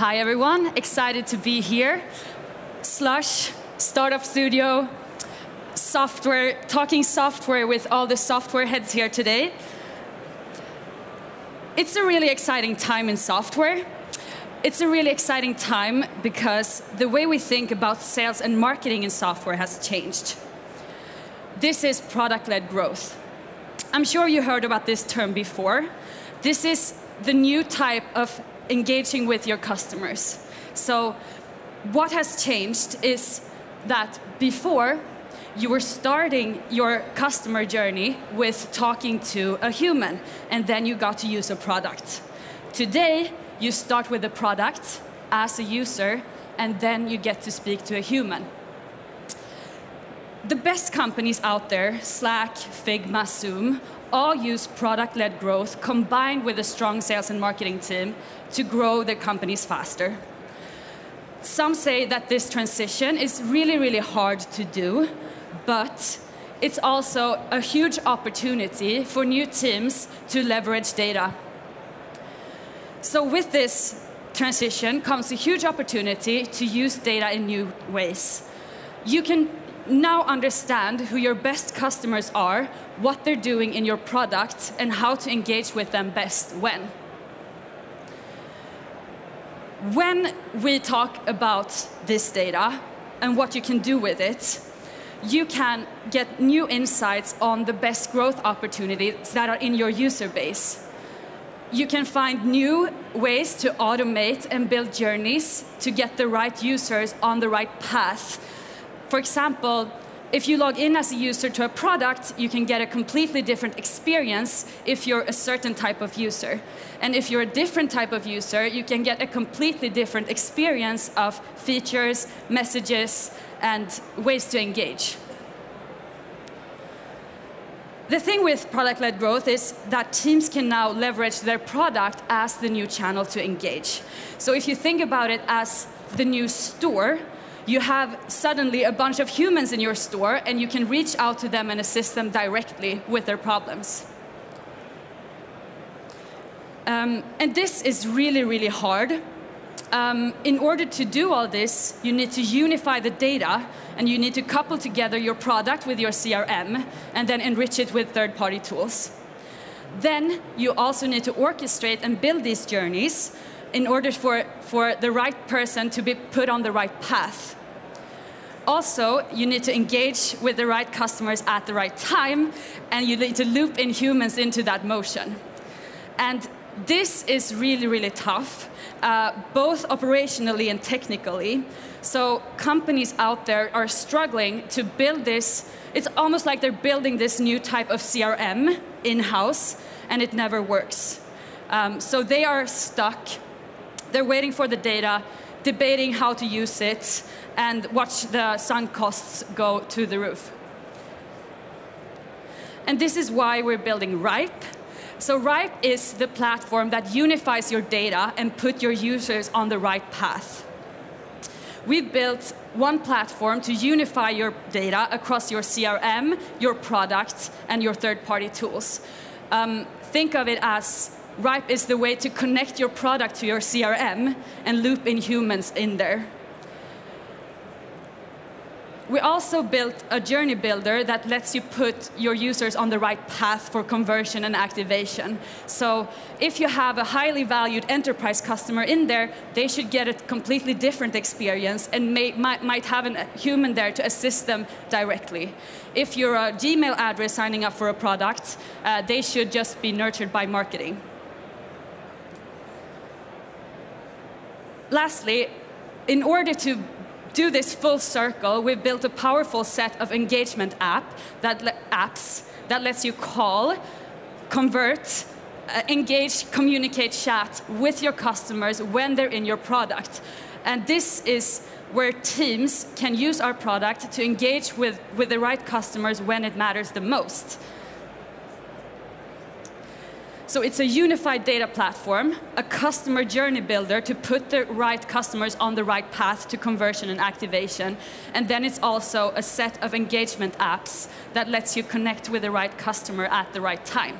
Hi everyone, excited to be here. Slush, Startup Studio, software, talking software with all the software heads here today. It's a really exciting time in software. It's a really exciting time because the way we think about sales and marketing in software has changed. This is product-led growth. I'm sure you heard about this term before. This is the new type of engaging with your customers. So what has changed is that before you were starting your customer journey with talking to a human, and then you got to use a product. Today, you start with a product as a user, and then you get to speak to a human. The best companies out there, Slack, Figma, Zoom, all use product-led growth combined with a strong sales and marketing team to grow their companies faster. Some say that this transition is really, really hard to do, but it's also a huge opportunity for new teams to leverage data. So with this transition comes a huge opportunity to use data in new ways. You can now understand who your best customers are, what they're doing in your product, and how to engage with them best when. When we talk about this data and what you can do with it, you can get new insights on the best growth opportunities that are in your user base. You can find new ways to automate and build journeys to get the right users on the right path for example, if you log in as a user to a product, you can get a completely different experience if you're a certain type of user. And if you're a different type of user, you can get a completely different experience of features, messages, and ways to engage. The thing with product-led growth is that teams can now leverage their product as the new channel to engage. So if you think about it as the new store, you have suddenly a bunch of humans in your store and you can reach out to them and assist them directly with their problems. Um, and this is really, really hard. Um, in order to do all this, you need to unify the data and you need to couple together your product with your CRM and then enrich it with third-party tools. Then you also need to orchestrate and build these journeys in order for, for the right person to be put on the right path. Also, you need to engage with the right customers at the right time, and you need to loop in humans into that motion. And this is really, really tough, uh, both operationally and technically. So companies out there are struggling to build this. It's almost like they're building this new type of CRM in-house, and it never works. Um, so they are stuck they're waiting for the data, debating how to use it, and watch the sunk costs go to the roof. And this is why we're building Ripe. So Ripe is the platform that unifies your data and put your users on the right path. We've built one platform to unify your data across your CRM, your products, and your third-party tools. Um, think of it as Ripe is the way to connect your product to your CRM and loop in humans in there. We also built a journey builder that lets you put your users on the right path for conversion and activation. So if you have a highly valued enterprise customer in there, they should get a completely different experience and may, might, might have a human there to assist them directly. If you're a Gmail address signing up for a product, uh, they should just be nurtured by marketing. Lastly, in order to do this full circle, we've built a powerful set of engagement app that apps that lets you call, convert, uh, engage, communicate, chat with your customers when they're in your product. And this is where teams can use our product to engage with, with the right customers when it matters the most. So it's a unified data platform, a customer journey builder to put the right customers on the right path to conversion and activation. And then it's also a set of engagement apps that lets you connect with the right customer at the right time.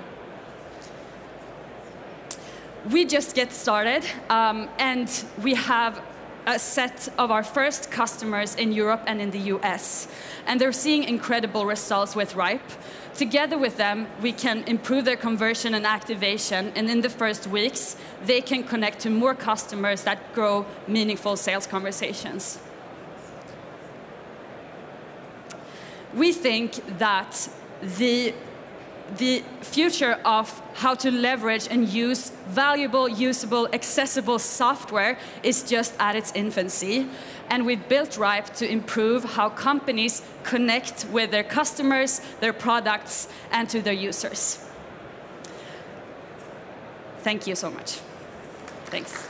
we just get started, um, and we have a set of our first customers in Europe and in the US. And they're seeing incredible results with Ripe. Together with them, we can improve their conversion and activation, and in the first weeks, they can connect to more customers that grow meaningful sales conversations. We think that the the future of how to leverage and use valuable, usable, accessible software is just at its infancy. And we've built Ripe to improve how companies connect with their customers, their products, and to their users. Thank you so much. Thanks.